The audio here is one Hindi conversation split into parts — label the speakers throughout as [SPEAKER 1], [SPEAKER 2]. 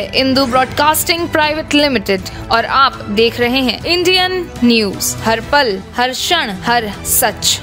[SPEAKER 1] है इंदू ब्रॉडकास्टिंग प्राइवेट लिमिटेड और आप देख रहे हैं इंडियन न्यूज़। हर पल, हर क्षण, हर सच।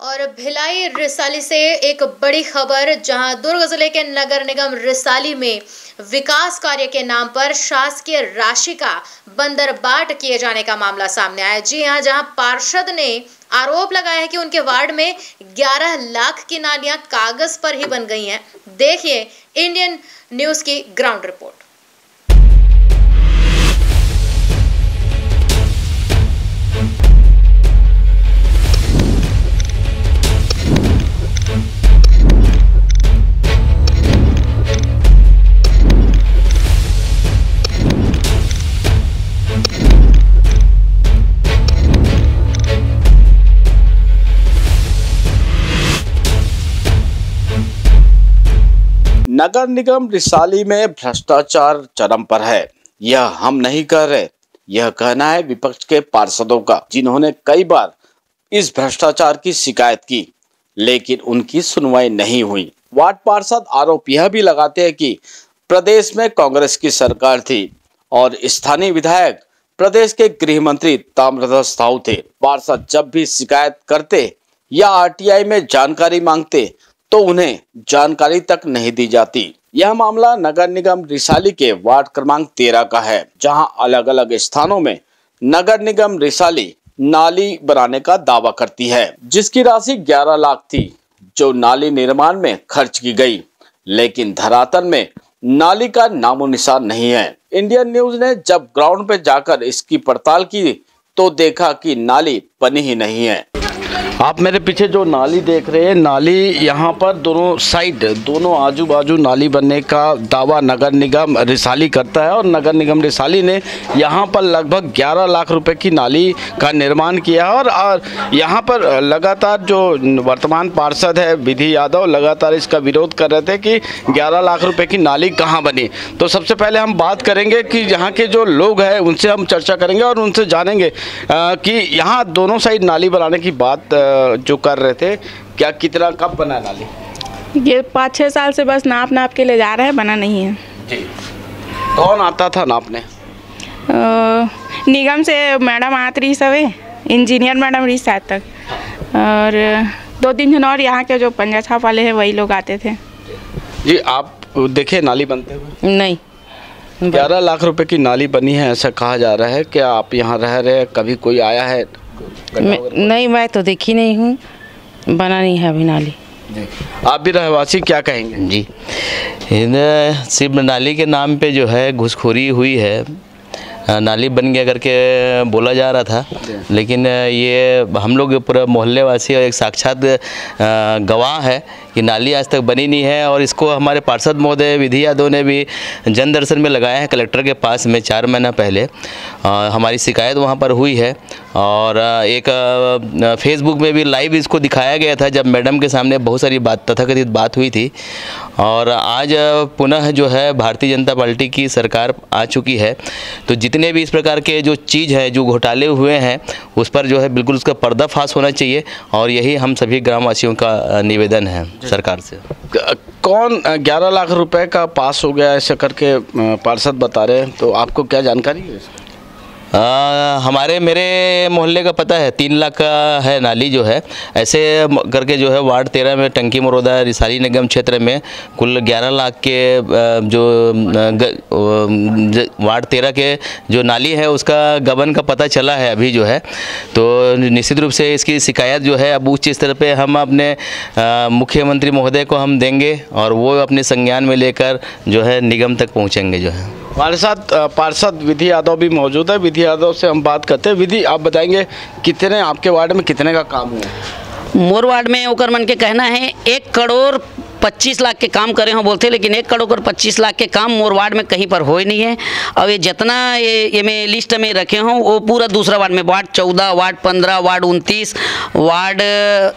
[SPEAKER 2] और भिलाई रिसाली से एक बड़ी खबर, जहाँ दुर्ग ज़िले के नगर निगम रिसाली में विकास कार्य के नाम पर शासकीय राशि का बंदरबाट किए जाने का मामला सामने आया। जी हाँ जहाँ पार्षद ने आरोप लगाया है कि उनके वार्ड में 11 लाख की नालियाँ कागज़ पर ही बन गई हैं। देखिए, इंडियन न्यूज़ की ग्राउंड रिपोर्ट।
[SPEAKER 3] नगर निगम रिसाली में भ्रष्टाचार चरम पर है। यह हम नहीं कह रहे। यह कहना है विपक्ष के पार्षदों का, जिन्होंने कई बार इस भ्रष्टाचार की शिकायत की, लेकिन उनकी सुनवाई नहीं हुई। वार्ड पार्षद आरोप यह भी लगाते हैं कि प्रदेश में कांग्रेस की सरकार थी और स्थानीय विधायक प्रदेश के गृह मंत्री ताम्रध्वज साहू थे। पार्षद जब भी शिकायत करते या आरटीआई में जानकारी मांगते तो उन्हें जानकारी तक नहीं दी जाती। यह मामला नगर निगम रिसाली के वार्ड क्रमांक तेरह का है, जहाँ अलग अलग स्थानों में नगर निगम रिसाली नाली बनाने का दावा करती है, जिसकी राशि 11 लाख थी, जो नाली निर्माण में खर्च की गई। लेकिन धरातल में नाली का नामो निशान नहीं है। इंडियन न्यूज़ ने जब ग्राउंड पे जाकर इसकी पड़ताल की तो देखा कि नाली बनी ही नहीं है। आप मेरे पीछे जो नाली देख रहे हैं नाली यहाँ पर दोनों साइड दोनों आजू बाजू नाली बनने का दावा नगर निगम रिसाली करता है और नगर निगम रिसाली ने यहाँ पर लगभग 11 लाख रुपए की नाली का निर्माण किया है और, यहाँ पर लगातार जो वर्तमान पार्षद है विधि यादव लगातार इसका विरोध कर रहे थे कि 11 लाख रुपए की नाली कहाँ बनी। तो सबसे पहले हम बात करेंगे कि यहाँ के जो लोग हैं उनसे हम चर्चा करेंगे और उनसे जानेंगे कि यहाँ दोनों साइड नाली बनाने की बात जो कर रहे थे क्या कितना कब बना नाली
[SPEAKER 4] ये पाँच छः साल से बस नाप नाप के ले जा रहे हैं बना नहीं है।
[SPEAKER 3] जी। कौन आता था नापने?
[SPEAKER 4] निगम से मैडम आत रही सवे इंजीनियर मैडम रही सात तक। और दो तीन जन और यहाँ के जो पंजा छाप वाले हैं वही लोग आते थे।
[SPEAKER 3] जी आप देखे नाली बनते हुए?
[SPEAKER 5] नहीं।
[SPEAKER 3] ग्यारह लाख रुपए की नाली बनी है ऐसा कहा जा रहा है क्या आप यहाँ रह रहे हैं? कभी कोई आया है?
[SPEAKER 5] नहीं मैं तो देखी नहीं हूँ। बना नहीं है अभी नाली।
[SPEAKER 3] आप भी रहवासी क्या कहेंगे?
[SPEAKER 6] जी। इन सिर्फ़ नाली के नाम पे जो है घुसखोरी हुई है। नाली बन गया करके बोला जा रहा था। लेकिन ये हम लोग पूरा मोहल्ले वासी और एक साक्षात गवाह है कि नाली आज तक बनी नहीं है और इसको हमारे पार्षद महोदय विधि यादव ने भी जन दर्शन में लगाया है कलेक्टर के पास में चार महीना पहले। अ, हमारी शिकायत वहाँ पर हुई है और एक फेसबुक में भी लाइव इसको दिखाया गया था जब मैडम के सामने बहुत सारी बात तथाकथित बात हुई थी। और आज पुनः जो है भारतीय जनता पार्टी की सरकार आ चुकी है। तो जितने भी इस प्रकार के जो चीज़ है जो घोटाले हुए हैं उस पर जो है बिल्कुल उसका पर्दाफाश होना चाहिए और यही हम सभी ग्रामवासियों का निवेदन है सरकार से।
[SPEAKER 3] कौन ग्यारह लाख रुपए का पास हो गया ऐसे करके पार्षद बता रहे हैं तो आपको क्या जानकारी है?
[SPEAKER 6] आ, हमारे मेरे मोहल्ले का पता है तीन लाख का है नाली जो है। ऐसे करके जो है वार्ड तेरह में टंकी मरोदा रिसाली निगम क्षेत्र में कुल ग्यारह लाख के जो वार्ड तेरह के जो नाली है उसका गबन का पता चला है अभी जो है। तो निश्चित रूप से इसकी शिकायत जो है अब उच्च स्तर पे हम अपने मुख्यमंत्री महोदय को हम देंगे और वो अपने संज्ञान में लेकर जो है निगम तक पहुँचेंगे जो है।
[SPEAKER 3] हमारे साथ पार्षद विधि यादव भी मौजूद है। विधि यादव से हम बात करते हैं। विधि, आप बताएँगे कितने आपके वार्ड में कितने का काम हुआ?
[SPEAKER 5] मोर वार्ड में ओकर मन के कहना है, एक करोड़
[SPEAKER 7] 25 लाख के काम करे हों बोलते, लेकिन एक करोड़ और 25 लाख के काम मोर वार्ड में कहीं पर हो ही नहीं है। और ये जितना ये ये में लिस्ट में रखे हों, वो पूरा दूसरा वार्ड में, वार्ड चौदह, वार्ड पंद्रह, वार्ड उनतीस, वार्ड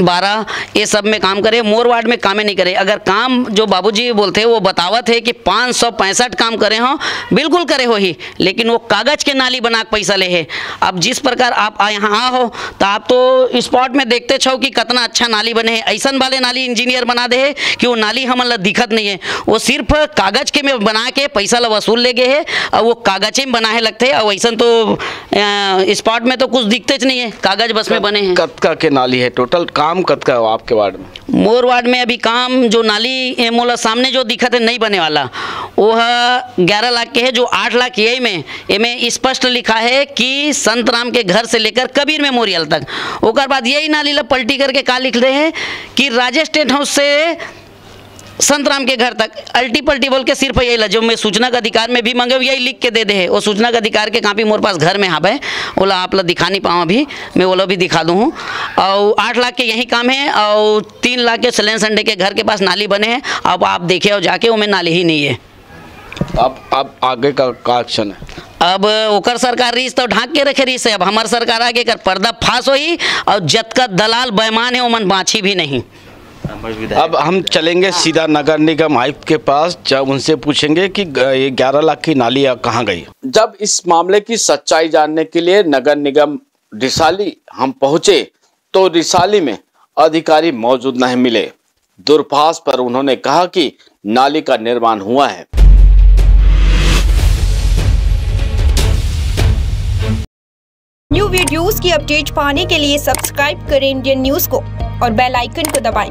[SPEAKER 7] बारह, ये सब में काम करे, मोर वार्ड में कामें नहीं करे। अगर काम जो बाबूजी बोलते वो बतावत है कि पाँच सौ पैंसठ काम करे हों, बिल्कुल करे हो ही, लेकिन वो कागज़ के नाली बना पैसा ले है। अब जिस प्रकार आप यहाँ हो तो आप तो स्पॉट में देखते छो कि कितना अच्छा नाली बने है। ऐसा वाले नाली इंजीनियर बना दे है कि वो नाली हमन दिखत नहीं है वो सिर्फ़ कागज़ के में बना के पैसा ला वसूल ले गए है और वो कागजे में बनाए लगते हैं और ऐसा तो स्पॉट में तो कुछ दिखते नहीं है कागज़ बस में बने हैं।
[SPEAKER 3] कतका के नाली है? टोटल काम कतका है आपके वार्ड में?
[SPEAKER 7] मोर वार्ड में अभी काम जो नाली मोला सामने जो दिखत है नहीं बने वाला। वो है ग्यारह लाख के है जो आठ लाख यही में एमें स्पष्ट लिखा है कि संत राम के घर से लेकर कबीर मेमोरियल तक। ओकर बाद यही नाली ला पलटी करके का लिख रहे हैं कि राजेश टेंट हाउस से संत राम के घर तक अल्टी पल्टी बोल के सिर्फ़ यही ला जो मैं सूचना का अधिकार में भी मांगे यही लिख के दे दे है। वो सूचना का अधिकार के कापी मोरे पास घर में हावे बोला आप ला दिखा नहीं पाऊँ अभी मैं वो भी दिखा दूँ हूँ। और आठ लाख के यही काम है और तीन लाख के सलेन संडे के घर के पास नाली बने हैं अब आप देखे और जाके वो में नाली ही नहीं है।
[SPEAKER 3] अब अब आगे का का एक्शन है?
[SPEAKER 7] अब ओकर सरकार रही तो ढाक के रखे रही से अब हमार सरकार आगे कर पर्दा फांस होई और जत का दलाल बेमान है ओमन बाछी भी नहीं।
[SPEAKER 3] अब हम चलेंगे सीधा नगर निगम आयुक्त के पास जब उनसे पूछेंगे कि ये ग्यारह लाख की नाली कहाँ गई? जब इस मामले की सच्चाई जानने के लिए नगर निगम रिसाली हम पहुँचे तो रिसाली में अधिकारी मौजूद नहीं मिले। दूरभाष पर उन्होंने कहा कि नाली का निर्माण हुआ है।
[SPEAKER 8] न्यू वीडियोस की अपडेट पाने के लिए सब्सक्राइब करें इंडियन न्यूज़ को और बेल आइकन को दबाएँ।